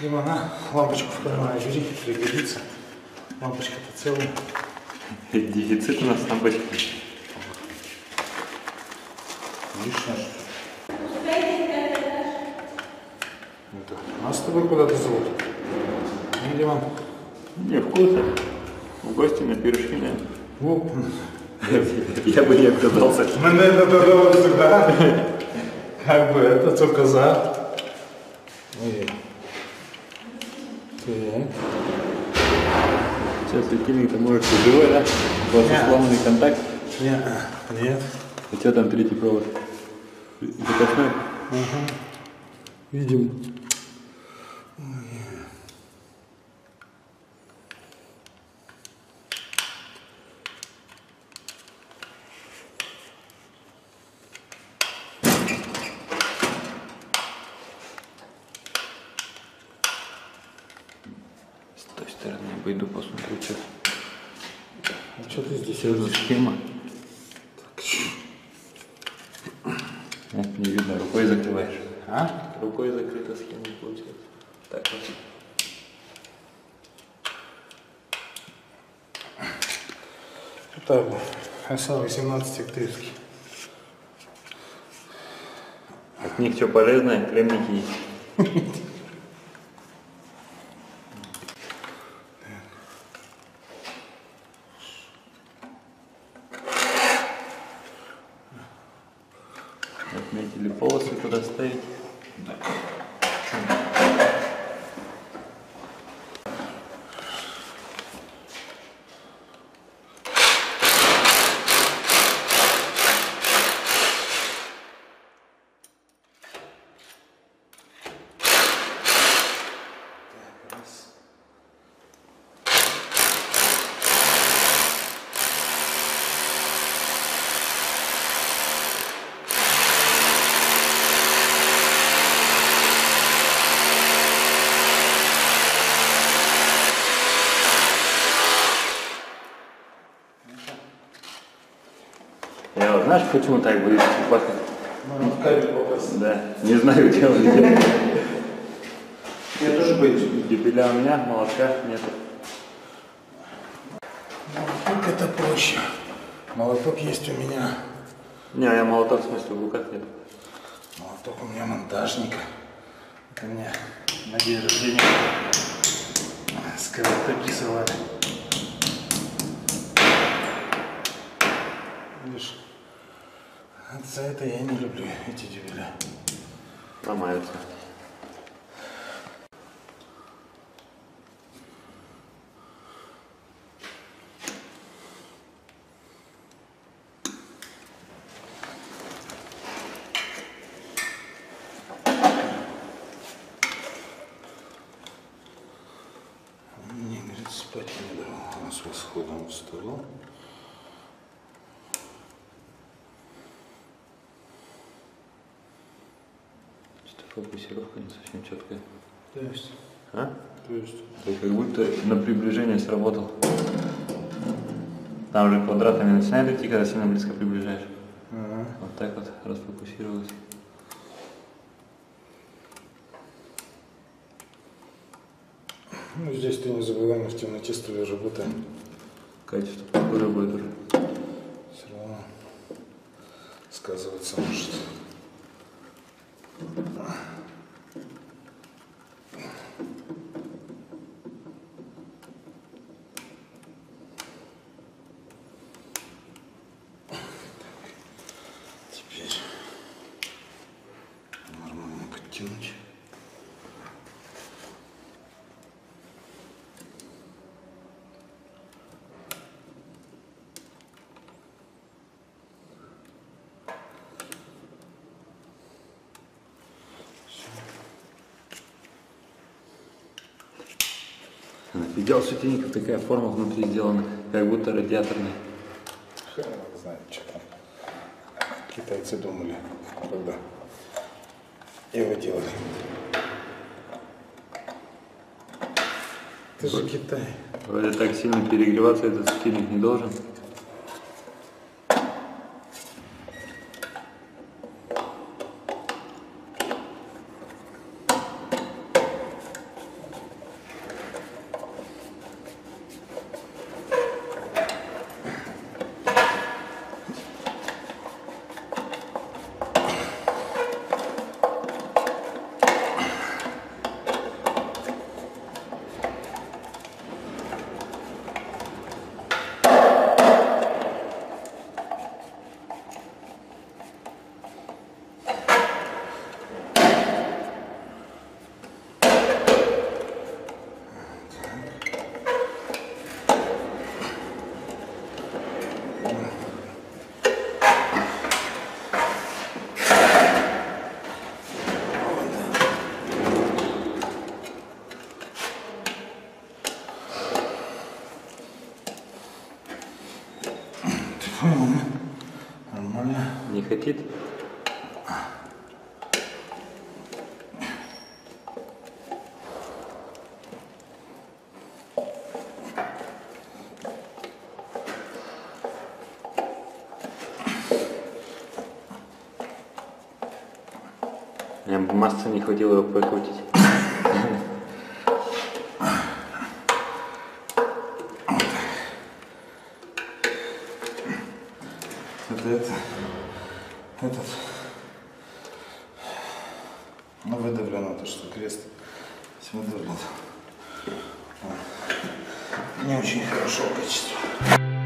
Дима, на, лампочку в кармане жри, пригодится. Лампочка-то целая. Дефицит у нас лампочки. Лишняя, что? Это, Нас с тобой куда-то зовут. Ну, Дима, Не, вкусно. В гости на пирожки, наверное. ну, Я бы не отказался. не додали всегда. Как бы это только за. Ой. Так. Сейчас светильник-то может живой, да? У вас Не. сломанный контакт. Не, нет. А что там третий провод? Запасной? Видим. С пойду посмотрю, что. А что ты здесь Что за схема? Нет, не видно, рукой закрываешь. А? Рукой закрыта схема получается. Так вот. Это СА-18 Октябрьский. От них что полезное, кремники есть. Отметили полосы, куда ставить. Я вот знаешь, почему так будет? Ну. Да, не знаю, где он где. Я тоже боюсь. Дебеля у меня, молотка нету. Молоток это проще. Молоток есть у меня. Не, я молоток в смысле в руках нет. Молоток у меня монтажника. Это мне на день рождения скороток рисовали. Видишь, за это я не люблю эти дюбеля. Ломаются. Мне, говорит, спать не дал. У нас восходом вставал. Фокусировка не совсем четкая. То есть, А? то есть, То как будто на приближение сработал. Там же квадратами начинает идти, когда сильно близко приближаешь. ага. Вот так вот расфокусировалось. Ну, здесь ты не забывай, мы в темноте с тобой работаем. Качество похуже будет уже. Все равно сказываться может. Офигел светильников, такая форма внутри сделана, как будто радиаторная. Хрен знает, что там китайцы думали, когда его делали. Это же Китай. Вроде так сильно перегреваться этот светильник не должен. Нормально. Не хотит? Бы массы не хватило его прокрутить. Это, это, этот, ну, выдавлено то, что крест выдавлен. Не очень хорошего качества.